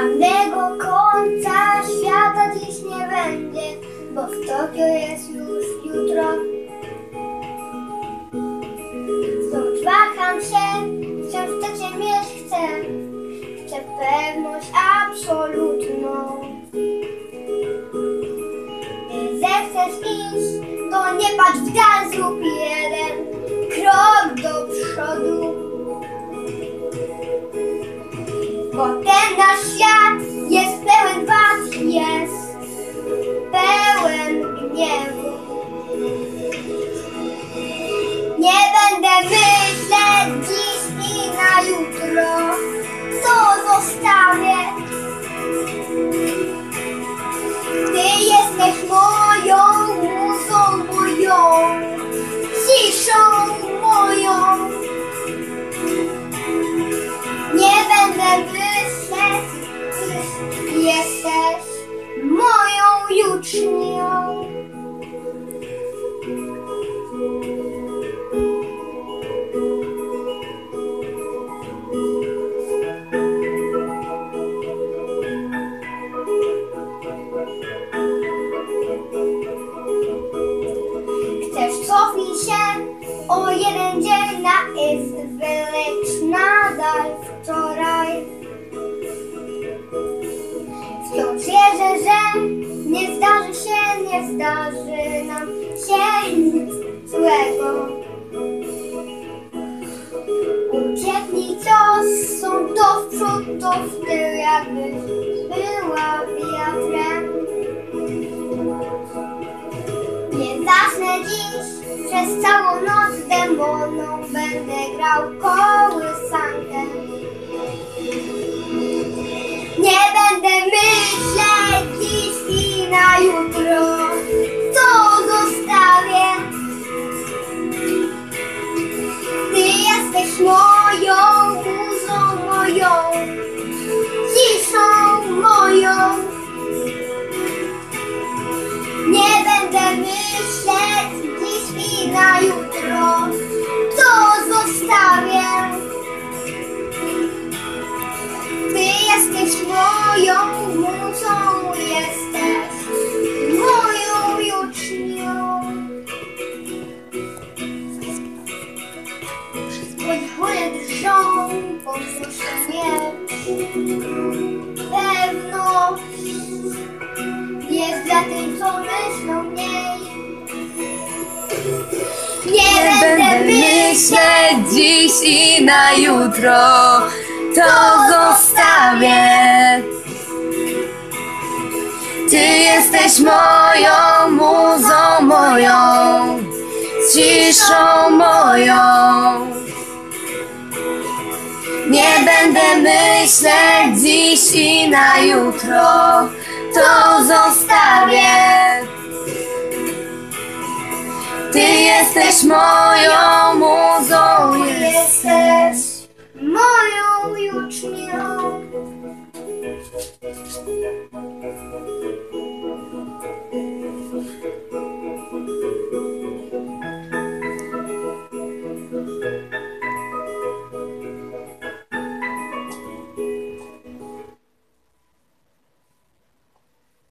Żadnego końca świata dziś nie będzie, bo w Tokio jest już jutro. Wciąż waham się, wciąż to cię mieć chcę. Chcę pewność absolutną. Gdy zechcesz iść, to nie patrz w dal, zrób jeden krok do przodu. Bo jeden dzień na East Village nadal wczoraj. Wciąż wierzę, że nie zdarzy się, nie zdarzy nam się nic złego. Ucieknij cios, są to w przód, to w tył, jakbyś była wiatrem. Nie zasnę dziś, przez całą noc demoną będę grał kołysankę. Nie Drżą, miecz. Pewność jest dla tych, co myślą mniej. Nie Będę myśleć dziś i na jutro, to zostawię. Ty jesteś moją muzą, moją ciszą moją. Myśleć dziś i na jutro, to zostawię. Ty jesteś moją muzą,